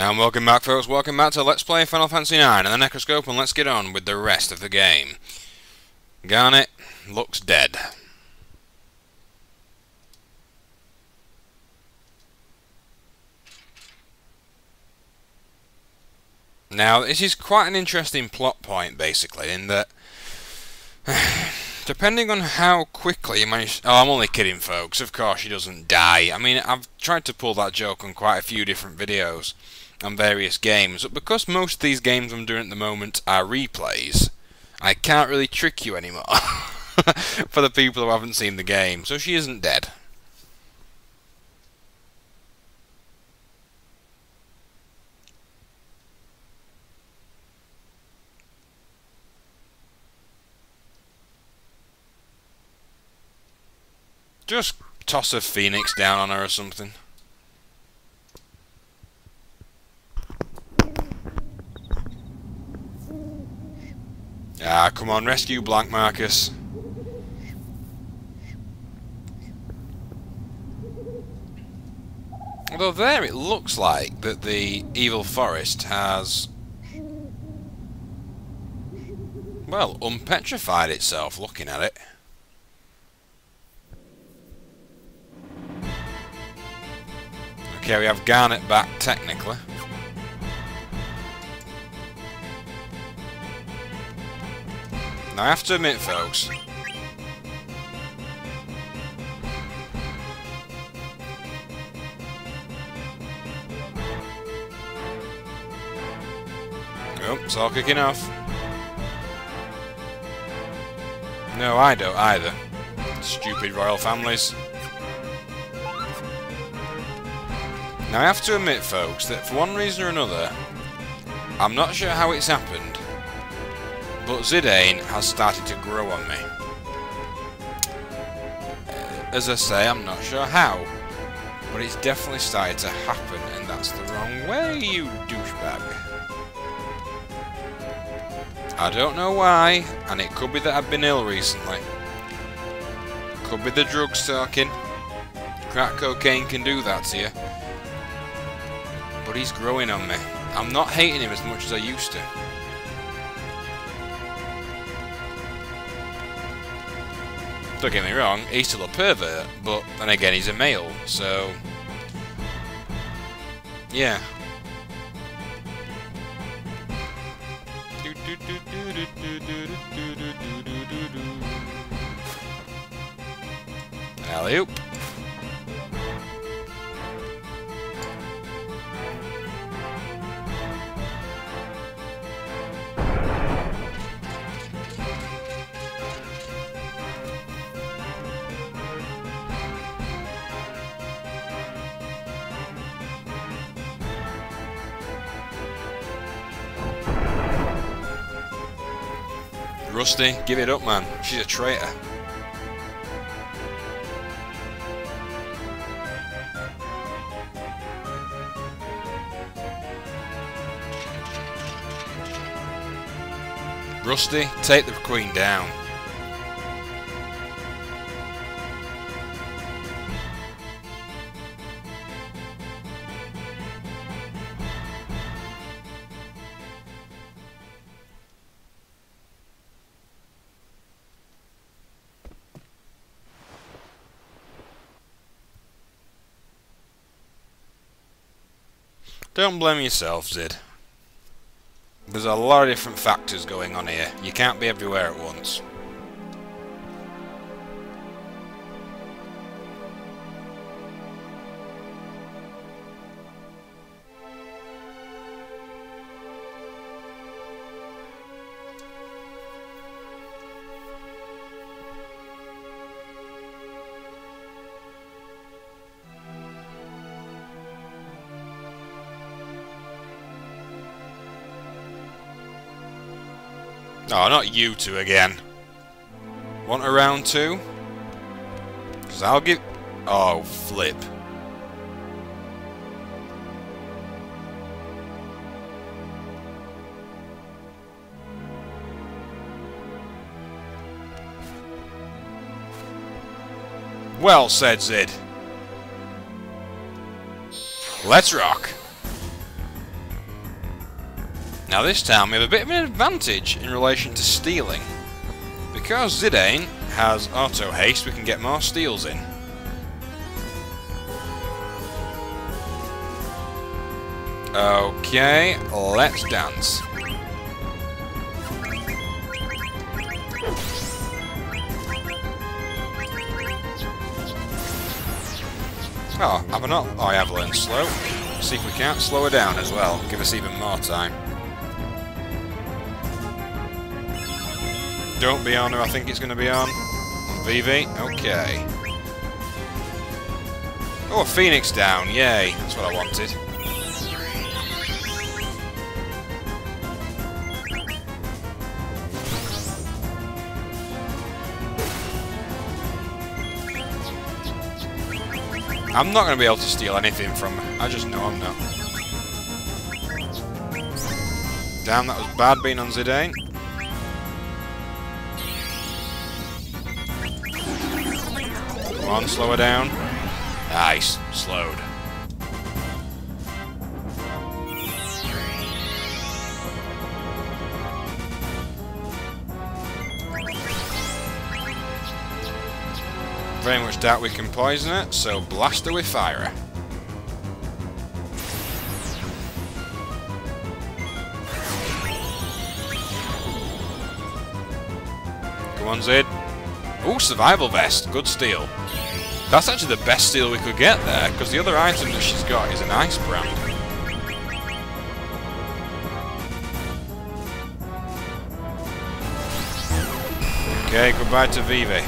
And welcome back folks, welcome back to Let's Play Final Fantasy IX and the Necroscope and let's get on with the rest of the game. Garnet looks dead. Now, this is quite an interesting plot point, basically, in that... depending on how quickly you manage... Oh, I'm only kidding, folks. Of course she doesn't die. I mean, I've tried to pull that joke on quite a few different videos on various games, but because most of these games I'm doing at the moment are replays, I can't really trick you anymore. For the people who haven't seen the game, so she isn't dead. Just toss a phoenix down on her or something. Ah, come on, rescue Blank Marcus. Although there it looks like that the evil forest has well, unpetrified itself looking at it. Okay, we have Garnet back, technically. Now, I have to admit, folks... Oh, it's all kicking off. No, I don't either. Stupid royal families. Now I have to admit folks that for one reason or another I'm not sure how it's happened but Zidane has started to grow on me. Uh, as I say, I'm not sure how but it's definitely started to happen and that's the wrong way, you douchebag. I don't know why, and it could be that I've been ill recently. Could be the drugs talking. Crack cocaine can do that to you but he's growing on me. I'm not hating him as much as I used to. Don't get me wrong, he's still a pervert, but then again he's a male, so... Yeah. Alley-oop. Rusty, give it up, man. She's a traitor. Rusty, take the queen down. Don't blame yourself, Zid. There's a lot of different factors going on here. You can't be everywhere at once. Oh, not you two again. Want a round two? Because I'll give... Oh, flip. Well said, Zid. Let's rock. Now this time we have a bit of an advantage in relation to stealing. Because Zidane has auto haste, we can get more steals in. Okay, let's dance. Oh, have I not? Oh, I have learned slow. See if we can't slow her down as well. Give us even more time. Don't be on her, I think it's going to be on. On Vivi. Okay. Oh, Phoenix down. Yay. That's what I wanted. I'm not going to be able to steal anything from her. I just know I'm not. Damn, that was bad being on Zidane. Come on, slow her down. Ah, nice, slowed. very much doubt we can poison it, so blast her with fire. Come on, Zid. Oh, survival vest. Good steal. That's actually the best steal we could get there, because the other item that she's got is an ice brand. Okay, goodbye to Vivi.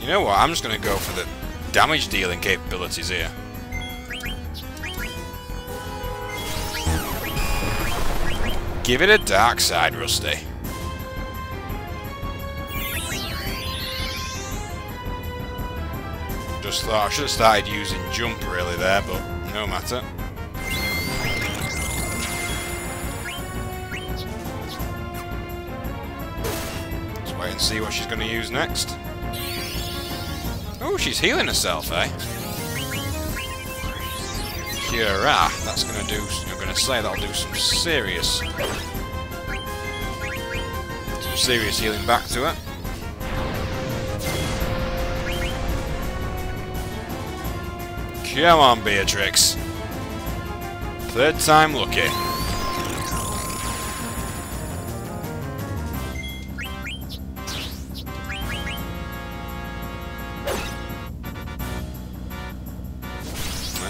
You know what, I'm just going to go for the damage dealing capabilities here. Give it a dark side, Rusty. Just thought I should have started using jump really there, but no matter. Let's wait and see what she's going to use next. Oh, she's healing herself, eh? Cura. That's gonna do. I'm gonna say that'll do some serious, some serious healing back to her. Come on, Beatrix. Third time lucky.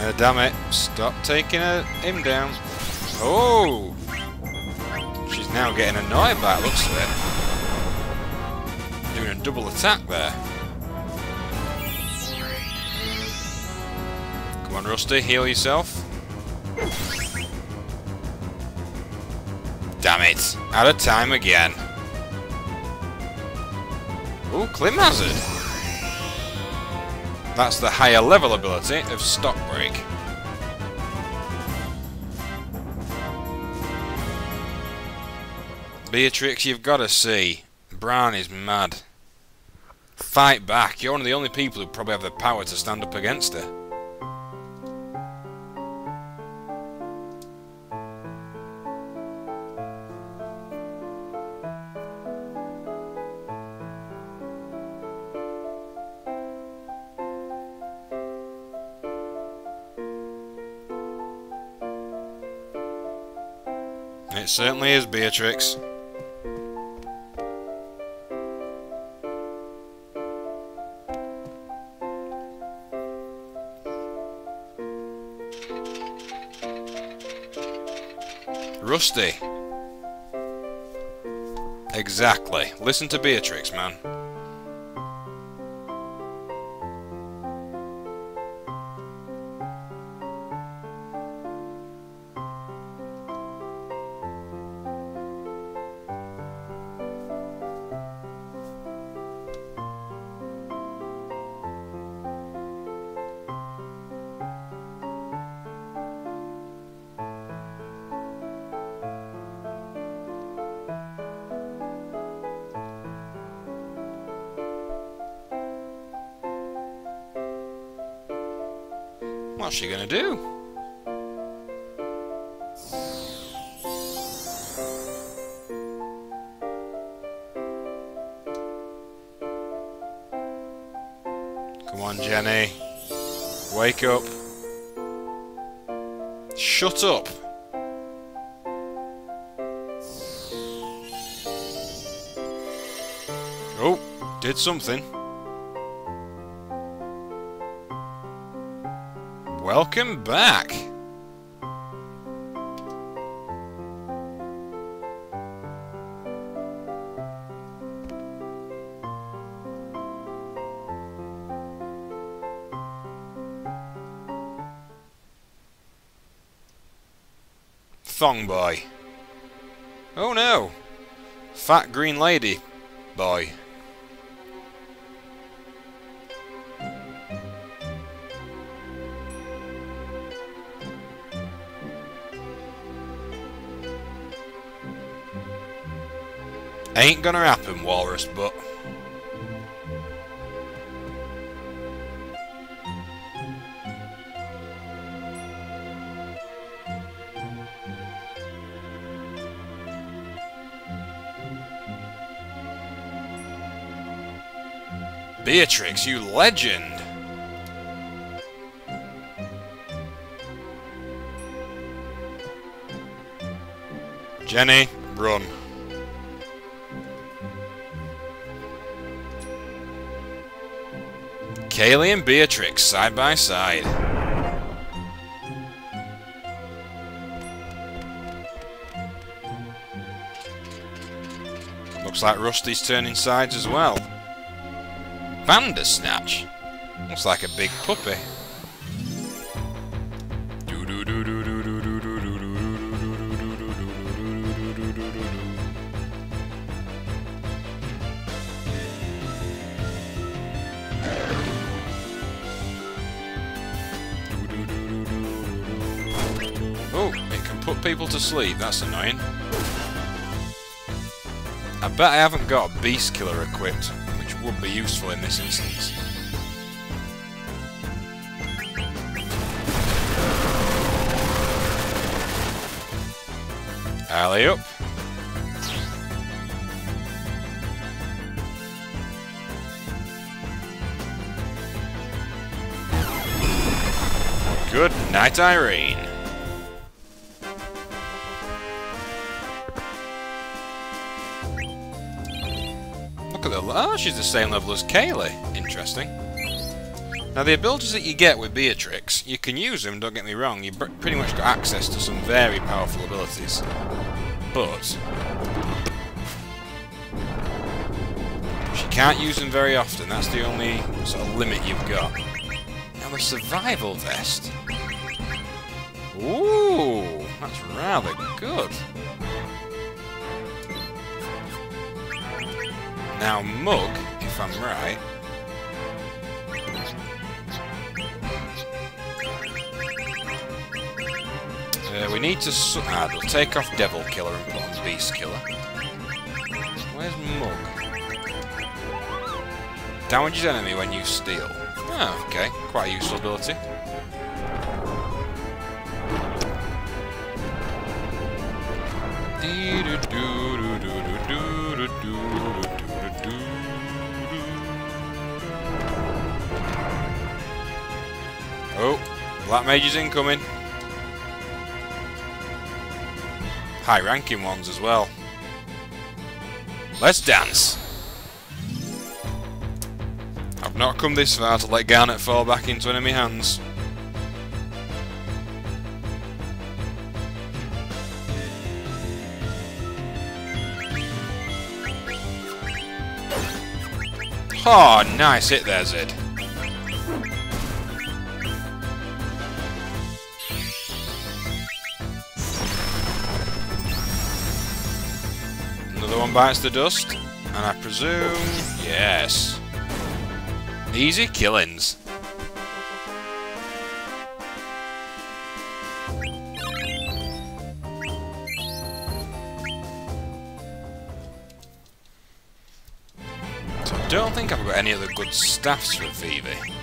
Uh, damn it. Stop taking him down. Oh! She's now getting annoyed by it, looks of. Doing a double attack there. Come on, Rusty, heal yourself. Damn it. Out of time again. Oh, Climhazzard. That's the higher level ability of Stock Break. Beatrix, you've got to see. Brahne is mad. Fight back. You're one of the only people who probably have the power to stand up against her. It certainly is, Beatrix. Rusty. Exactly. Listen to Beatrix, man. What's she gonna do? Come on, Jenny. Wake up. Shut up. Oh, did something. Welcome back. Thong boy. Oh no! Fat green lady boy. Ain't gonna happen, Walrus, but... Beatrix, you legend! Jenny, run. Kaylee and Beatrix, side by side. Looks like Rusty's turning sides as well. Bandersnatch. Looks like a big puppy. People to sleep. That's annoying. I bet I haven't got a beast killer equipped, which would be useful in this instance. Alley up. Good night, Irene. The... Oh, she's the same level as Kaylee. Interesting. Now, the abilities that you get with Beatrix, you can use them, don't get me wrong. You've pretty much got access to some very powerful abilities. But... She can't use them very often. That's the only sort of limit you've got. Now, the survival vest. Ooh, that's rather good. Now, Mug, if I'm right... Uh, we need to... Ah, we'll take off Devil Killer and put on Beast Killer. Where's Mug? Damages enemy when you steal. Ah, okay. Quite a useful ability. Oh, Black Mage is incoming. High ranking ones as well. Let's dance! I've not come this far to let Garnet fall back into enemy hands. Oh, nice hit there, Zed. Another one bites the dust, and I presume... Yes. Easy killings. So I don't think I've got any other good staffs for Vivi.